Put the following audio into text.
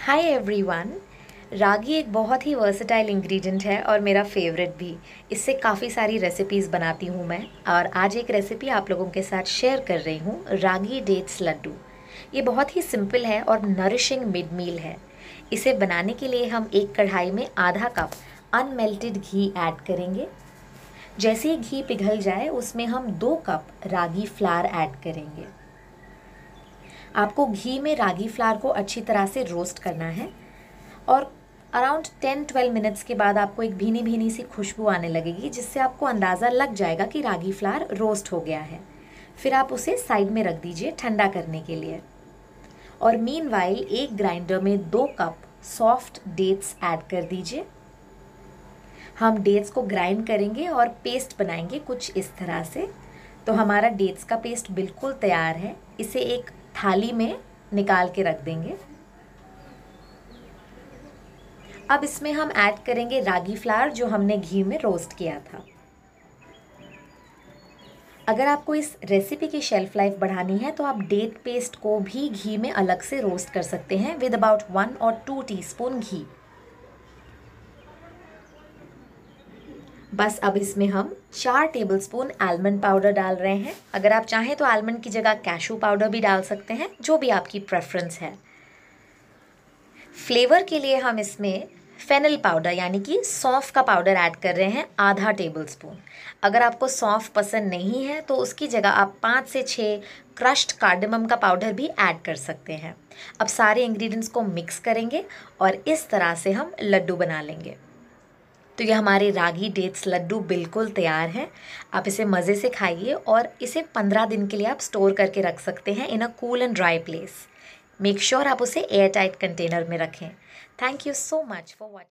Hi everyone रागी एक बहुत ही versatile ingredient है और मेरा फेवरेट भी। इससे काफ़ी सारी रेसिपीज़ बनाती हूँ मैं और आज एक रेसिपी आप लोगों के साथ शेयर कर रही हूँ, रागी डेट्स लड्डू। ये बहुत ही सिंपल है और नरिशिंग मिड मील है। इसे बनाने के लिए हम एक कढ़ाई में आधा कप अनमेल्टेड घी ऐड करेंगे। जैसे ही घी पिघल जाए, उसमें हम दो कप रागी फ्लार ऐड करेंगे। आपको घी में रागी फ्लावर को अच्छी तरह से रोस्ट करना है। और अराउंड टेन ट्वेल्व मिनट्स के बाद आपको एक भीनी भीनी सी खुशबू आने लगेगी, जिससे आपको अंदाज़ा लग जाएगा कि रागी फ्लावर रोस्ट हो गया है। फिर आप उसे साइड में रख दीजिए ठंडा करने के लिए। और मीन वाइल एक ग्राइंडर में दो कप सॉफ्ट डेट्स ऐड कर दीजिए। हम डेट्स को ग्राइंड करेंगे और पेस्ट बनाएँगे कुछ इस तरह से। तो हमारा डेट्स का पेस्ट बिल्कुल तैयार है। इसे एक थाली में निकाल के रख देंगे। अब इसमें हम ऐड करेंगे रागी फ्लावर जो हमने घी में रोस्ट किया था। अगर आपको इस रेसिपी की शेल्फ लाइफ बढ़ानी है तो आप डेट पेस्ट को भी घी में अलग से रोस्ट कर सकते हैं विद अबाउट वन और टू टीस्पून घी। बस अब इसमें हम चार टेबलस्पून आलमंड पाउडर डाल रहे हैं। अगर आप चाहें तो आलमंड की जगह कैशू पाउडर भी डाल सकते हैं, जो भी आपकी प्रेफरेंस है। फ्लेवर के लिए हम इसमें फेनल पाउडर यानी कि सौंफ का पाउडर ऐड कर रहे हैं, आधा टेबल स्पून अगर आपको सौंफ पसंद नहीं है तो उसकी जगह आप पाँच से छः क्रश्ड कार्डमम का पाउडर भी ऐड कर सकते हैं। अब सारे इंग्रेडिएंट्स को मिक्स करेंगे और इस तरह से हम लड्डू बना लेंगे। तो ये हमारे रागी डेट्स लड्डू बिल्कुल तैयार हैं। आप इसे मज़े से खाइए और इसे पंद्रह दिन के लिए आप स्टोर करके रख सकते हैं in a cool and dry place. Make sure आप उसे एयर टाइट कंटेनर में रखें। Thank you so much for watching